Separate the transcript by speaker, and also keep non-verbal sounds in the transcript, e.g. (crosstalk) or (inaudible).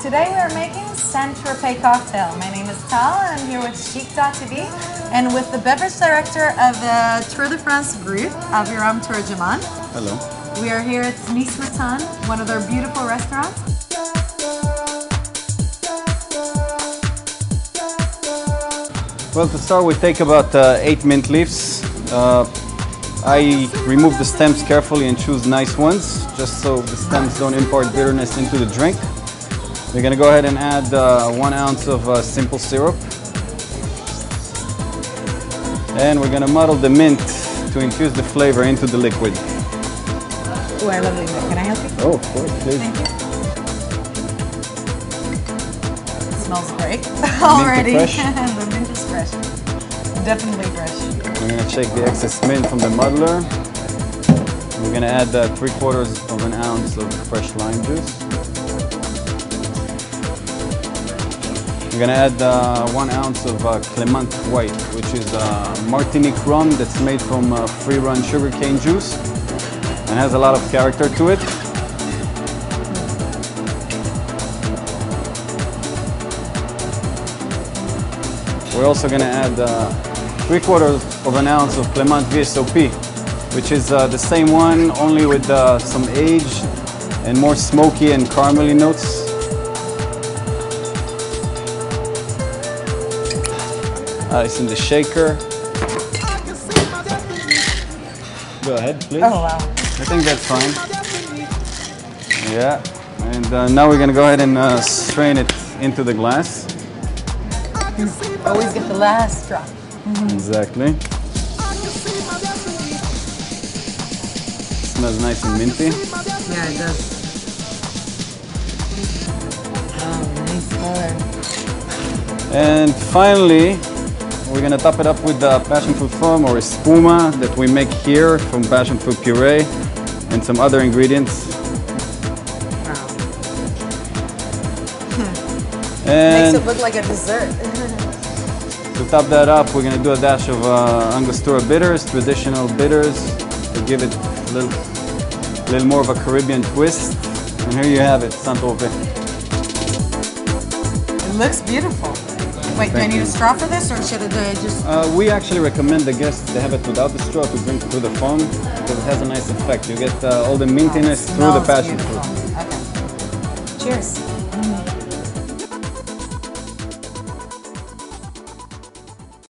Speaker 1: Today we are making Saint Tropez cocktail. My name is Tal and I'm here with Chic.tv and with the beverage director of the Tour de France group, Aviram Turgeman.
Speaker 2: Hello.
Speaker 1: We are here at Nice Matin, one of their beautiful restaurants.
Speaker 2: Well, to start, we take about uh, eight mint leaves. Uh, I remove the stems carefully and choose nice ones, just so the stems don't impart bitterness into the drink. We're gonna go ahead and add uh, one ounce of uh, simple syrup. And we're gonna muddle the mint to infuse the flavor into the liquid.
Speaker 1: Oh, I love it. Can I help you?
Speaker 2: Oh, of course, please.
Speaker 1: Thank you. It smells great (laughs) already.
Speaker 2: fresh? (laughs)
Speaker 1: the mint is fresh. Definitely fresh.
Speaker 2: We're gonna shake the excess mint from the muddler. We're gonna add uh, three quarters of an ounce of fresh lime juice. We're gonna add uh, one ounce of uh, Clement White, which is uh, Martinique rum that's made from uh, free-run sugarcane juice and has a lot of character to it. We're also gonna add uh, three quarters of an ounce of Clement VSOP, which is uh, the same one, only with uh, some age and more smoky and caramelly notes. Uh, it's in the shaker. Go ahead, please.
Speaker 1: Oh, wow.
Speaker 2: I think that's fine. Yeah, and uh, now we're gonna go ahead and uh, strain it into the glass.
Speaker 1: Always get the last drop.
Speaker 2: Exactly. Smells nice and minty.
Speaker 1: Yeah, it does. Oh, nice color.
Speaker 2: And finally, we're gonna top it up with the passion fruit foam or espuma that we make here from passion fruit puree and some other ingredients.
Speaker 1: Wow.
Speaker 2: And
Speaker 1: Makes it look like a dessert. (laughs)
Speaker 2: to top that up, we're gonna do a dash of uh, Angostura bitters, traditional bitters, to give it a little, a little more of a Caribbean twist. And here you have it, Saint-Tropez.
Speaker 1: it looks beautiful. Wait, do I need a straw for this or should I just...
Speaker 2: Uh, we actually recommend the guests to have it without the straw to drink through the foam because it has a nice effect. You get uh, all the mintiness through the passion fruit.
Speaker 1: Okay. Cheers.